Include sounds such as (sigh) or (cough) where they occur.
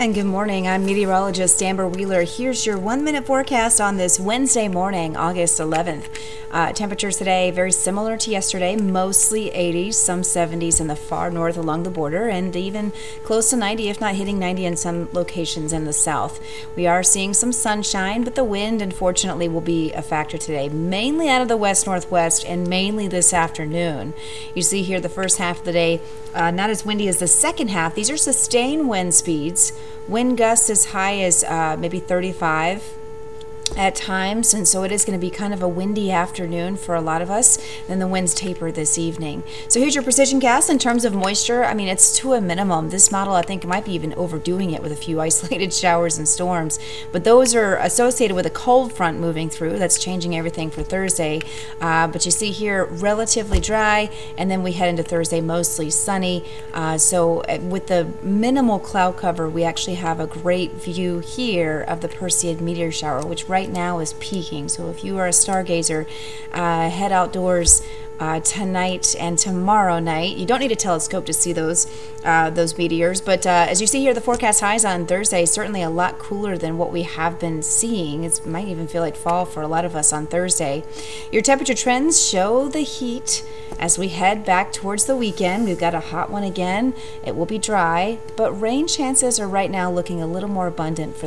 And good morning. I'm meteorologist Amber Wheeler. Here's your one minute forecast on this Wednesday morning, August 11th. Uh, temperatures today very similar to yesterday, mostly 80s, some 70s in the far north along the border, and even close to 90, if not hitting 90 in some locations in the south. We are seeing some sunshine, but the wind, unfortunately, will be a factor today, mainly out of the west northwest and mainly this afternoon. You see here the first half of the day, uh, not as windy as the second half. These are sustained wind speeds. Wind gusts as high as uh, maybe 35 at times, and so it is going to be kind of a windy afternoon for a lot of us. Then the winds taper this evening. So here's your precision cast in terms of moisture. I mean, it's to a minimum. This model, I think, might be even overdoing it with a few (laughs) isolated showers and storms, but those are associated with a cold front moving through. That's changing everything for Thursday. Uh, but you see here, relatively dry, and then we head into Thursday mostly sunny. Uh, so uh, with the minimal cloud cover, we actually have a great view here of the Perseid meteor shower, which right right now is peaking. So if you are a stargazer, uh, head outdoors uh, tonight and tomorrow night. You don't need a telescope to see those uh, those meteors, but uh, as you see here, the forecast highs on Thursday certainly a lot cooler than what we have been seeing. It might even feel like fall for a lot of us on Thursday. Your temperature trends show the heat as we head back towards the weekend. We've got a hot one again. It will be dry, but rain chances are right now looking a little more abundant for